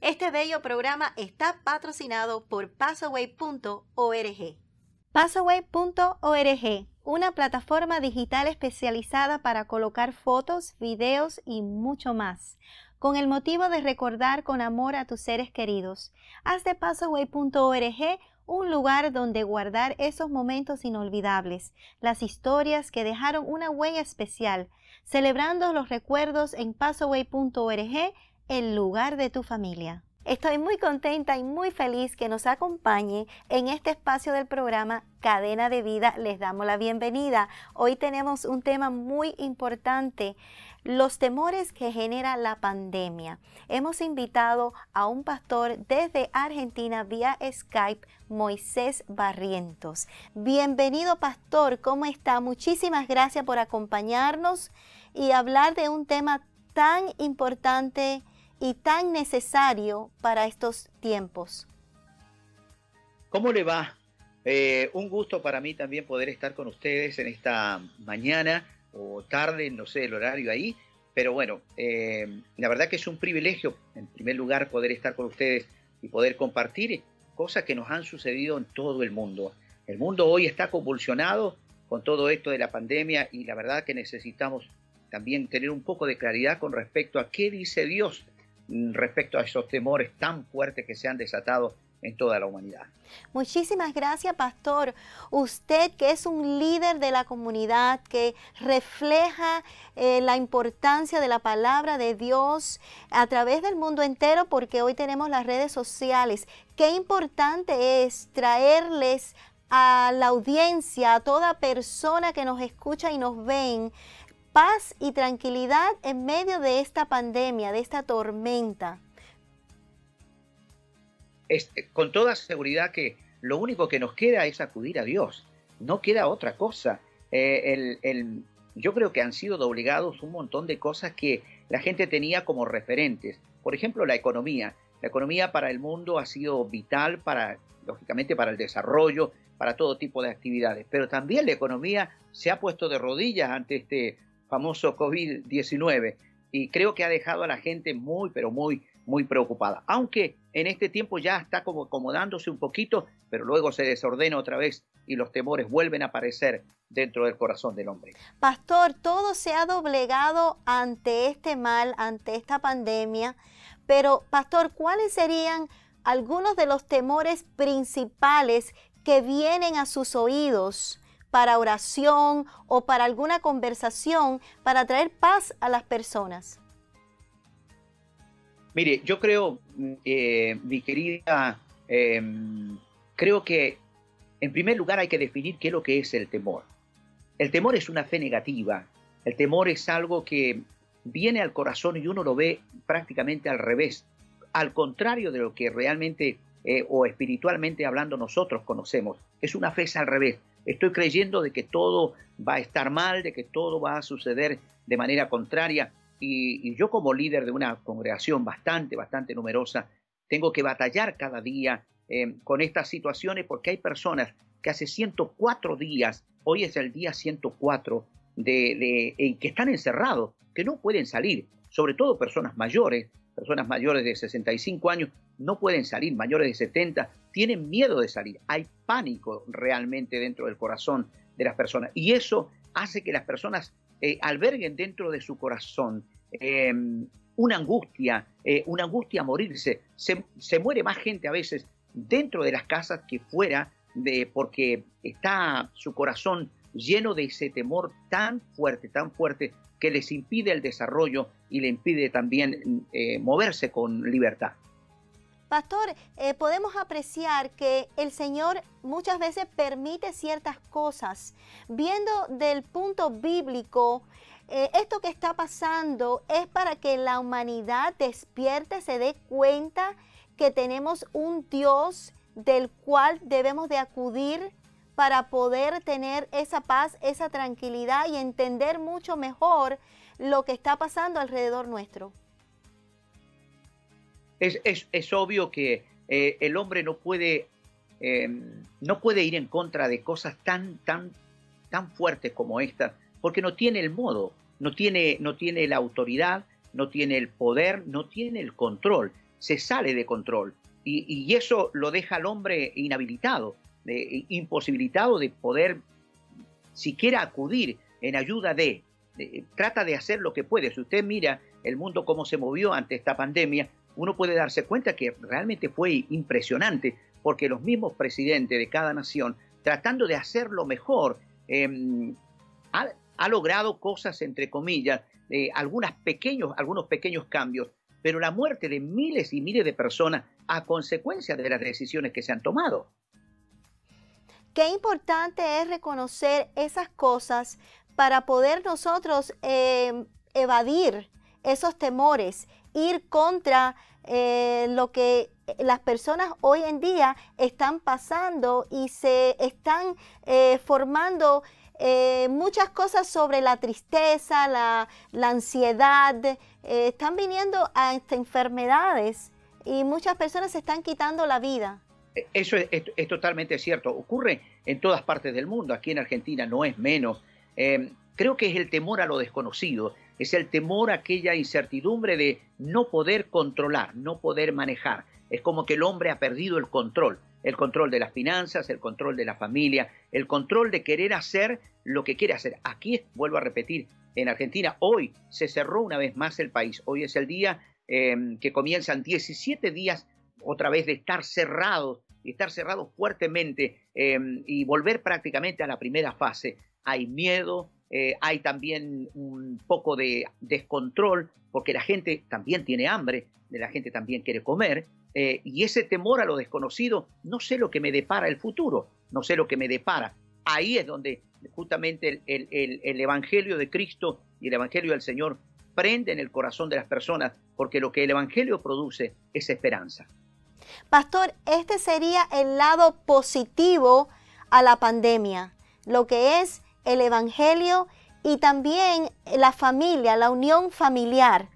Este bello programa está patrocinado por Passaway.org. Passaway.org, una plataforma digital especializada para colocar fotos, videos y mucho más, con el motivo de recordar con amor a tus seres queridos. Haz de Passaway.org un lugar donde guardar esos momentos inolvidables, las historias que dejaron una huella especial, celebrando los recuerdos en Passaway.org el lugar de tu familia. Estoy muy contenta y muy feliz que nos acompañe en este espacio del programa Cadena de Vida. Les damos la bienvenida. Hoy tenemos un tema muy importante, los temores que genera la pandemia. Hemos invitado a un pastor desde Argentina vía Skype, Moisés Barrientos. Bienvenido pastor, ¿cómo está? Muchísimas gracias por acompañarnos y hablar de un tema tan importante y tan necesario para estos tiempos. ¿Cómo le va? Eh, un gusto para mí también poder estar con ustedes en esta mañana o tarde, no sé el horario ahí, pero bueno, eh, la verdad que es un privilegio, en primer lugar, poder estar con ustedes y poder compartir cosas que nos han sucedido en todo el mundo. El mundo hoy está convulsionado con todo esto de la pandemia y la verdad que necesitamos también tener un poco de claridad con respecto a qué dice Dios respecto a esos temores tan fuertes que se han desatado en toda la humanidad. Muchísimas gracias, pastor. Usted que es un líder de la comunidad, que refleja eh, la importancia de la palabra de Dios a través del mundo entero, porque hoy tenemos las redes sociales. Qué importante es traerles a la audiencia, a toda persona que nos escucha y nos ven, paz y tranquilidad en medio de esta pandemia, de esta tormenta. con toda seguridad que lo único que nos queda es acudir a Dios, no queda otra cosa. Eh, yo creo que han sido doblegados un montón de cosas que la gente tenía como referentes. Por ejemplo, la economía. La economía para el mundo ha sido vital para, lógicamente, para el desarrollo, para todo tipo de actividades. Pero también la economía se ha puesto de rodillas ante este famoso COVID-19 y creo que ha dejado a la gente muy, pero muy, muy preocupada. Aunque en este tiempo ya está como acomodándose un poquito, pero luego se desordena otra vez y los temores vuelven a aparecer dentro del corazón del hombre. Pastor, todo se ha doblegado ante este mal, ante esta pandemia, pero Pastor, ¿cuáles serían algunos de los temores principales que vienen a sus oídos para oración o para alguna conversación para traer paz a las personas? Mire, yo creo, eh, mi querida, em, creo que en primer lugar hay que definir qué es lo que es el temor. El temor es una fe negativa. El temor es algo que viene al corazón y uno lo ve prácticamente al revés, al contrario de lo que realmente eh, o espiritualmente hablando nosotros conocemos. Es una fe al revés. Estoy creyendo de que todo va a estar mal, de que todo va a suceder de manera contraria. Y, yo como líder de una congregación bastante, bastante numerosa, tengo que batallar cada día eh, con estas situaciones porque hay personas que hace 104 días, hoy es el día 104, de, de, que están encerrados, que no pueden salir, sobre todo personas mayores, personas mayores de 65 años no pueden salir, mayores de 70 tienen miedo de salir. Hay pánico realmente dentro del corazón de las personas y eso hace que las personas eh, alberguen dentro de su corazón em, una angustia, eh, una angustia a morirse. Se, muere más gente a veces dentro de las casas que fuera de porque está su corazón lleno de ese temor tan fuerte, tan fuerte que les impide el desarrollo y le impide también eh, moverse con libertad. Pastor, eh, podemos apreciar que el Señor muchas veces permite ciertas cosas. Viendo del punto bíblico, eh, esto que está pasando es para que la humanidad despierte, se dé cuenta que tenemos un Dios del cual debemos de acudir para poder tener esa paz, esa tranquilidad y entender mucho mejor lo que está pasando alrededor nuestro. Es, obvio que eh, el hombre no puede, em, no puede ir en contra de cosas tan, tan, tan fuertes como esta, porque no tiene el modo, no tiene, no tiene la autoridad, no tiene el poder, no tiene el control. se sale de control. Y, eso lo deja al hombre inhabilitado, imposibilitado de poder siquiera acudir en ayuda de, trata de hacer lo que puede. Si usted mira el mundo cómo se movió ante esta pandemia, uno puede darse cuenta que realmente fue impresionante, porque los mismos presidentes de cada nación, tratando de hacerlo mejor, em, ha, logrado cosas, entre comillas, eh, algunas pequeños, algunos pequeños cambios, pero la muerte de miles y miles de personas a consecuencia de las decisiones que se han tomado. Qué importante es reconocer esas cosas para poder nosotros em, evadir esos temores, ir contra eh, lo que las personas hoy en día están pasando y se están eh, formando eh, muchas cosas sobre la tristeza, la, ansiedad, están viniendo a estas enfermedades y muchas personas se están quitando la vida. Eso es, es, totalmente cierto. Ocurre en todas partes del mundo. Aquí en Argentina no es menos. creo que es el temor a lo desconocido es el temor aquella incertidumbre de no poder controlar, no poder manejar. Es como que el hombre ha perdido el control, el control de las finanzas, el control de la familia, el control de querer hacer lo que quiere hacer. Aquí, vuelvo a repetir, en Argentina hoy se cerró una vez más el país. Hoy es el día em, que comienzan 17 días otra vez de estar cerrados, y estar cerrados fuertemente em, y volver prácticamente a la primera fase. Hay miedo, eh, hay también un poco de descontrol, porque la gente también tiene hambre, la gente también quiere comer, eh, y ese temor a lo desconocido, no sé lo que me depara el futuro, no sé lo que me depara. Ahí es donde justamente el, el Evangelio de Cristo y el Evangelio del Señor prenden el corazón de las personas, porque lo que el Evangelio produce es esperanza. Pastor, este sería el lado positivo a la pandemia, lo que es el Evangelio y también la familia, la unión familiar.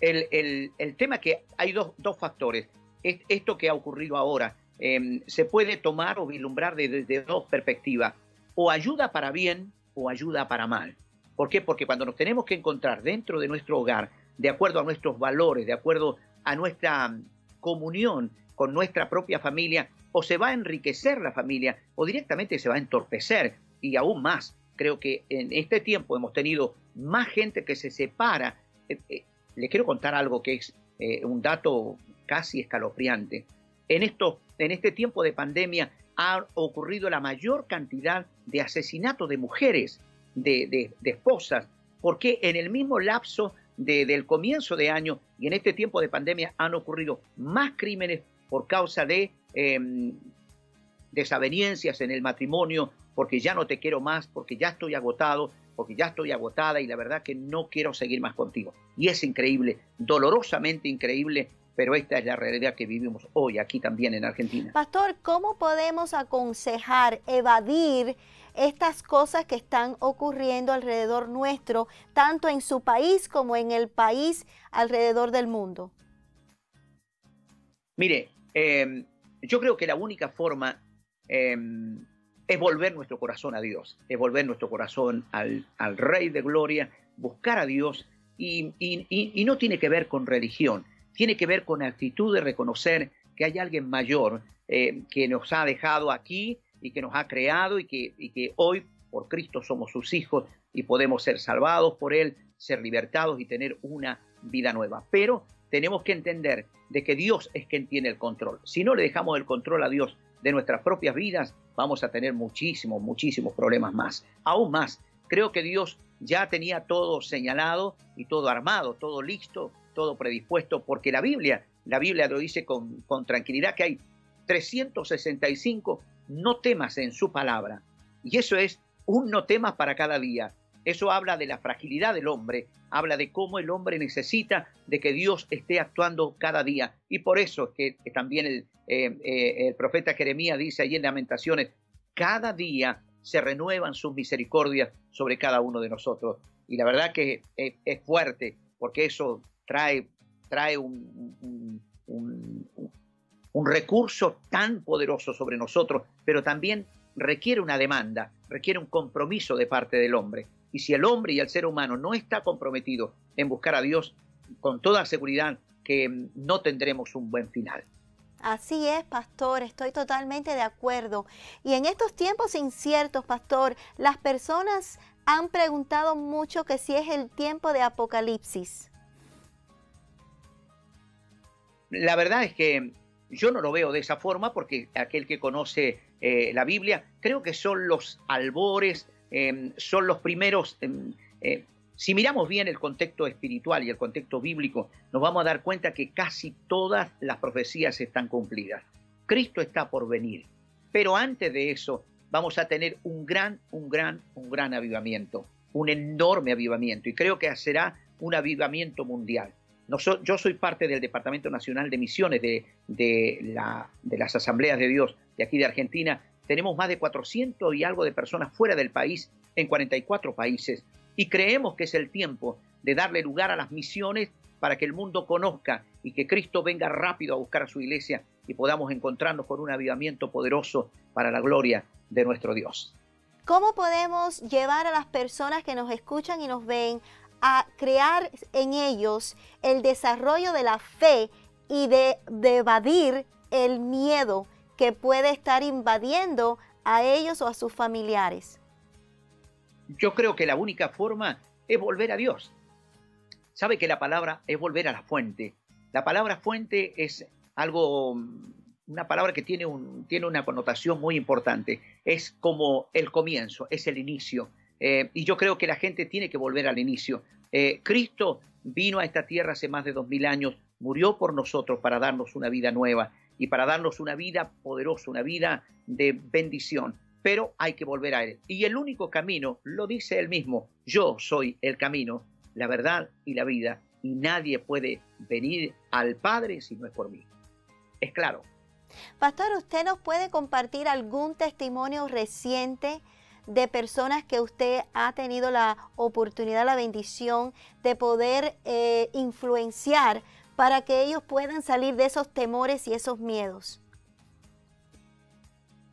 El, el, el tema que hay dos, dos, factores. Esto que ha ocurrido ahora em, se puede tomar o vislumbrar desde, dos perspectivas. O ayuda para bien o ayuda para mal. ¿Por qué? Porque cuando nos tenemos que encontrar dentro de nuestro hogar, de acuerdo a nuestros valores, de acuerdo a nuestra mm, comunión con nuestra propia familia, o se va a enriquecer la familia o directamente se va a entorpecer y aún más creo que en este tiempo hemos tenido más gente que se separa. Eh, eh, le quiero contar algo que es eh, un dato casi escalofriante. En, esto, en este tiempo de pandemia ha ocurrido la mayor cantidad de asesinatos de mujeres, de, esposas, porque en el mismo lapso del comienzo de año y en este tiempo de pandemia han ocurrido más crímenes por causa de em, desavenencias en el matrimonio, porque ya no te quiero más, porque ya estoy agotado, porque ya estoy agotada y la verdad que no quiero seguir más contigo. Y es increíble, dolorosamente increíble, pero esta es la realidad que vivimos hoy aquí también en Argentina. Pastor, ¿cómo podemos aconsejar, evadir estas cosas que están ocurriendo alrededor nuestro, tanto en su país como en el país alrededor del mundo? Mire, em, yo creo que la única forma em, es volver nuestro corazón a Dios, es volver nuestro corazón al, Rey de Gloria, buscar a Dios y, no tiene que ver con religión, tiene que ver con actitud de reconocer que hay alguien mayor eh, que nos ha dejado aquí y que nos ha creado y que, y que hoy por Cristo somos sus hijos y podemos ser salvados por Él, ser libertados y tener una vida nueva. Pero tenemos que entender de que Dios es quien tiene el control. Si no le dejamos el control a Dios de nuestras propias vidas, vamos a tener muchísimos, muchísimos problemas más. Aún más, creo que Dios ya tenía todo señalado y todo armado, todo listo, todo predispuesto, porque la Biblia, la Biblia lo dice con, con tranquilidad que hay 365 no temas en su palabra. Y eso es un no temas para cada día. Eso habla de la fragilidad del hombre, habla de cómo el hombre necesita de que Dios esté actuando cada día. Y por eso es que también el, eh, eh, el profeta Jeremías dice allí en Lamentaciones, cada día se renuevan sus misericordias sobre cada uno de nosotros. Y la verdad que es, fuerte, porque eso trae, un, un recurso tan poderoso sobre nosotros, pero también requiere una demanda, requiere un compromiso de parte del hombre. Y si el hombre y el ser humano no está comprometido en buscar a Dios, con toda seguridad que no tendremos un buen final. Así es, pastor, estoy totalmente de acuerdo. Y en estos tiempos inciertos, pastor, las personas han preguntado mucho que si es el tiempo de Apocalipsis. La verdad es que yo no lo veo de esa forma porque aquel que conoce eh, la Biblia, creo que son los albores, em, son los primeros... Em, eh, si miramos bien el contexto espiritual y el contexto bíblico, nos vamos a dar cuenta que casi todas las profecías están cumplidas. Cristo está por venir. Pero antes de eso, vamos a tener un gran, un gran, un gran avivamiento, un enorme avivamiento. Y creo que será un avivamiento mundial. yo soy parte del Departamento Nacional de Misiones de, de, la, de las Asambleas de Dios de aquí de Argentina. Tenemos más de 400 y algo de personas fuera del país, en 44 países y creemos que es el tiempo de darle lugar a las misiones para que el mundo conozca y que Cristo venga rápido a buscar a su iglesia y podamos encontrarnos con un avivamiento poderoso para la gloria de nuestro Dios. ¿Cómo podemos llevar a las personas que nos escuchan y nos ven a crear en ellos el desarrollo de la fe y de, evadir el miedo que puede estar invadiendo a ellos o a sus familiares? Yo creo que la única forma es volver a Dios. Sabe que la palabra es volver a la fuente. La palabra fuente es algo, una palabra que tiene, un, tiene una connotación muy importante. Es como el comienzo, es el inicio. Eh, y yo creo que la gente tiene que volver al inicio. Eh, Cristo vino a esta tierra hace más de dos mil años, murió por nosotros para darnos una vida nueva y para darnos una vida poderosa, una vida de bendición pero hay que volver a Él. Y el único camino, lo dice Él mismo, yo soy el camino, la verdad y la vida, y nadie puede venir al Padre si no es por mí. Es claro. Pastor, ¿usted nos puede compartir algún testimonio reciente de personas que usted ha tenido la oportunidad, la bendición de poder eh, influenciar para que ellos puedan salir de esos temores y esos miedos?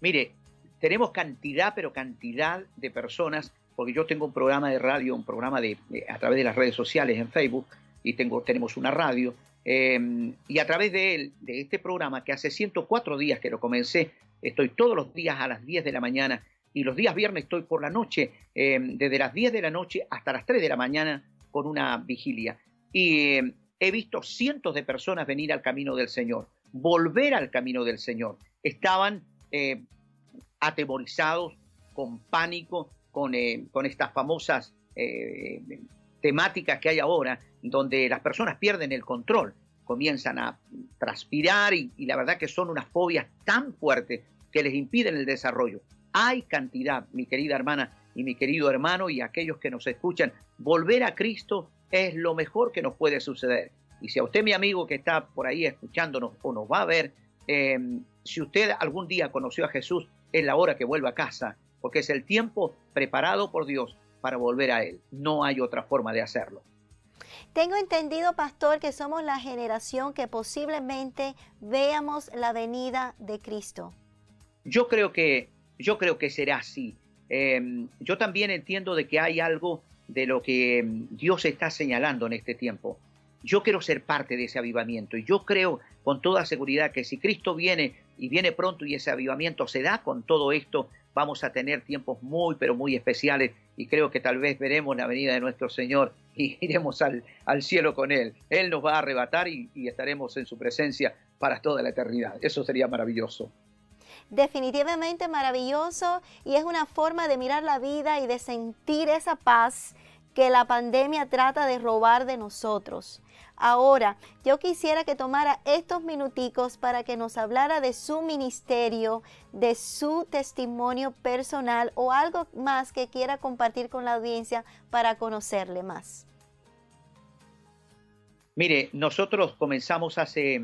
Mire, tenemos cantidad, pero cantidad de personas, porque yo tengo un programa de radio, un programa de, a través de las redes sociales en Facebook, y tengo, tenemos una radio, em, y a través de él, de este programa, que hace 104 días que lo comencé, estoy todos los días a las 10 de la mañana, y los días viernes estoy por la noche, em, desde las 10 de la noche hasta las 3 de la mañana, con una vigilia. Y em, he visto cientos de personas venir al camino del Señor, volver al camino del Señor. Estaban eh, atemorizados, con pánico, con, eh, con estas famosas eh, temáticas que hay ahora, donde las personas pierden el control, comienzan a transpirar y, la verdad que son unas fobias tan fuertes que les impiden el desarrollo. Hay cantidad, mi querida hermana y mi querido hermano y aquellos que nos escuchan, volver a Cristo es lo mejor que nos puede suceder. Y si a usted, mi amigo que está por ahí escuchándonos o nos va a ver, eh, si usted algún día conoció a Jesús, es la hora que vuelva a casa, porque es el tiempo preparado por Dios para volver a Él. No hay otra forma de hacerlo. Tengo entendido, pastor, que somos la generación que posiblemente veamos la venida de Cristo. Yo creo que, yo creo que será así. Em, yo también entiendo de que hay algo de lo que em, Dios está señalando en este tiempo. Yo quiero ser parte de ese avivamiento y yo creo con toda seguridad que si Cristo viene y viene pronto y ese avivamiento se da con todo esto, vamos a tener tiempos muy, pero muy especiales y creo que tal vez veremos la venida de nuestro Señor y iremos al, al cielo con Él. Él nos va a arrebatar y, y estaremos en su presencia para toda la eternidad. Eso sería maravilloso definitivamente maravilloso y es una forma de mirar la vida y de sentir esa paz que la pandemia trata de robar de nosotros. Ahora, yo quisiera que tomara estos minuticos para que nos hablara de su ministerio, de su testimonio personal o algo más que quiera compartir con la audiencia para conocerle más. Mire, nosotros comenzamos hace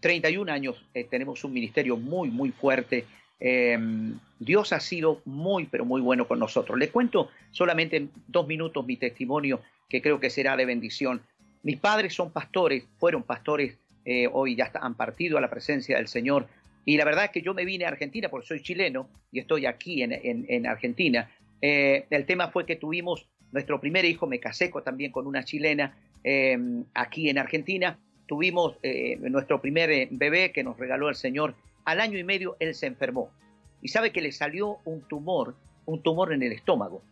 31 años, eh, tenemos un ministerio muy, muy fuerte. Em, Dios ha sido muy, pero muy bueno con nosotros. Le cuento solamente en dos minutos mi testimonio, que creo que será de bendición. Mis padres son pastores, fueron pastores, eh, hoy ya han partido a la presencia del Señor. Y la verdad es que yo me vine a Argentina porque soy chileno y estoy aquí en, Argentina. Eh, el tema fue que tuvimos nuestro primer hijo, me casé también con una chilena em, aquí en Argentina tuvimos eh, nuestro primer bebé que nos regaló el Señor. Al año y medio él se enfermó y sabe que le salió un tumor, un tumor en el estómago.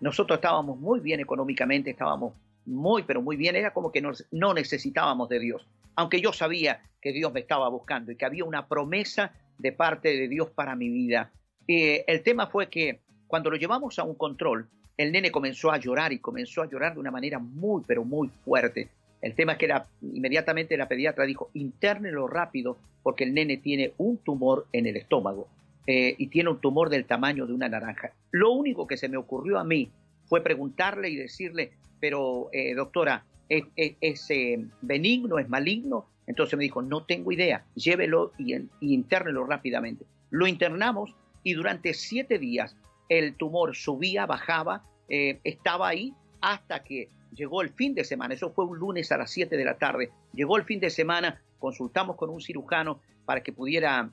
Nosotros estábamos muy bien económicamente, estábamos muy, pero muy bien. Era como que no necesitábamos de Dios. Aunque yo sabía que Dios me estaba buscando y que había una promesa de parte de Dios para mi vida. Eh, el tema fue que cuando lo llevamos a un control, el nene comenzó a llorar y comenzó a llorar de una manera muy, pero muy fuerte. El tema es que inmediatamente la pediatra dijo, internelo rápido porque el nene tiene un tumor en el estómago eh, y tiene un tumor del tamaño de una naranja. Lo único que se me ocurrió a mí fue preguntarle y decirle, pero eh, doctora, ¿es, eh, benigno, es maligno? Entonces me dijo, no tengo idea, llévelo y, y internelo rápidamente. Lo internamos y durante siete días el tumor subía, bajaba, estaba ahí hasta que llegó el fin de semana. Eso fue un lunes a las 7 de la tarde. Llegó el fin de semana, consultamos con un cirujano para que pudiera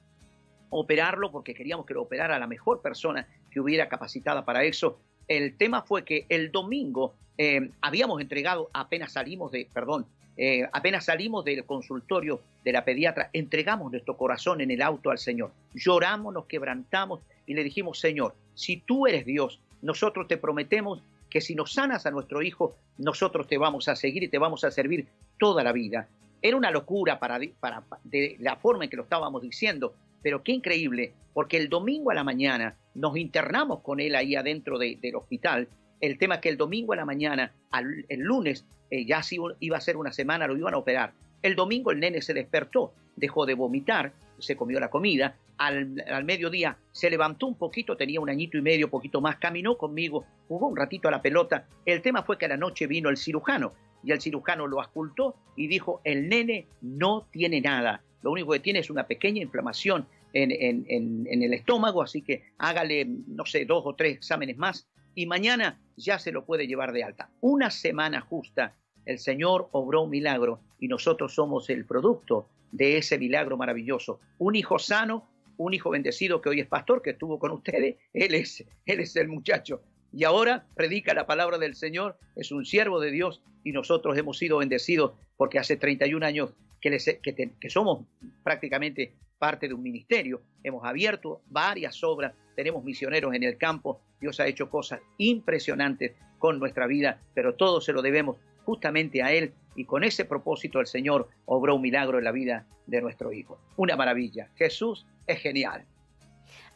operarlo porque queríamos que lo operara la mejor persona que hubiera capacitada para eso. El tema fue que el domingo eh, habíamos entregado, apenas salimos de, perdón, eh, apenas salimos del consultorio de la pediatra, entregamos nuestro corazón en el auto al Señor. Lloramos, nos quebrantamos y le dijimos, Señor, si tú eres Dios, nosotros te prometemos que si nos sanas a nuestro hijo, nosotros te vamos a seguir y te vamos a servir toda la vida. Era una locura para, para de la forma en que lo estábamos diciendo, pero qué increíble, porque el domingo a la mañana nos internamos con él ahí adentro del hospital. El tema es que el domingo a la mañana, el lunes, eh, ya iba a ser una semana, lo iban a operar. El domingo el nene se despertó, dejó de vomitar, se comió la comida, al, mediodía se levantó un poquito, tenía un añito y medio, poquito más, caminó conmigo, jugó un ratito a la pelota. El tema fue que a la noche vino el cirujano y el cirujano lo ascultó y dijo, el nene no tiene nada, lo único que tiene es una pequeña inflamación en, en, el estómago, así que hágale, no sé, dos o tres exámenes más y mañana ya se lo puede llevar de alta. Una semana justa, el Señor obró un milagro y nosotros somos el producto de ese milagro maravilloso. Un hijo sano, un hijo bendecido que hoy es pastor, que estuvo con ustedes, él es, él es el muchacho. Y ahora predica la palabra del Señor, es un siervo de Dios y nosotros hemos sido bendecidos porque hace 31 años que, que somos prácticamente parte de un ministerio, hemos abierto varias obras, tenemos misioneros en el campo, Dios ha hecho cosas impresionantes con nuestra vida, pero todo se lo debemos justamente a Él y con ese propósito el Señor obró un milagro en la vida de nuestro Hijo. Una maravilla. Jesús es genial.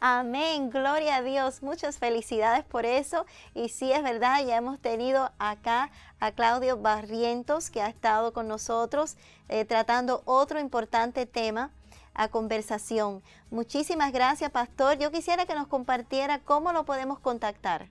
Amén, gloria a Dios. Muchas felicidades por eso. Y sí, es verdad, ya hemos tenido acá a Claudio Barrientos, que ha estado con nosotros eh, tratando otro importante tema a conversación. Muchísimas gracias, pastor. Yo quisiera que nos compartiera cómo lo podemos contactar.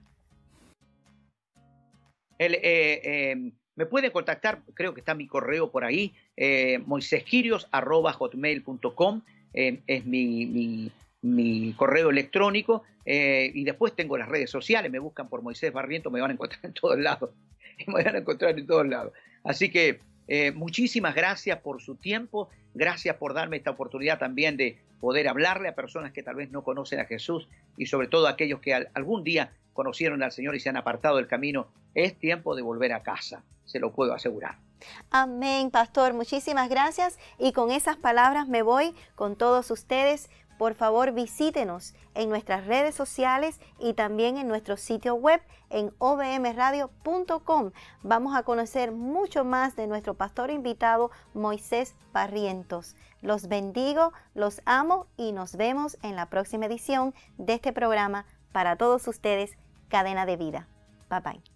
El, eh, me pueden contactar, creo que está mi correo por ahí, eh, moisesquirios.hotmail.com eh, es mi, mi, correo electrónico. Eh, y después tengo las redes sociales, me buscan por Moisés Barriento, me van a encontrar en todos lados. Me van a encontrar en todos lados. Así que eh, muchísimas gracias por su tiempo, gracias por darme esta oportunidad también de poder hablarle a personas que tal vez no conocen a Jesús y sobre todo a aquellos que algún día conocieron al Señor y se han apartado del camino. Es tiempo de volver a casa se lo puedo asegurar. Amén, pastor. Muchísimas gracias. Y con esas palabras me voy con todos ustedes. Por favor, visítenos en nuestras redes sociales y también en nuestro sitio web en obmradio.com. Vamos a conocer mucho más de nuestro pastor invitado Moisés Barrientos. Los bendigo, los amo y nos vemos en la próxima edición de este programa para todos ustedes, Cadena de Vida. Bye bye.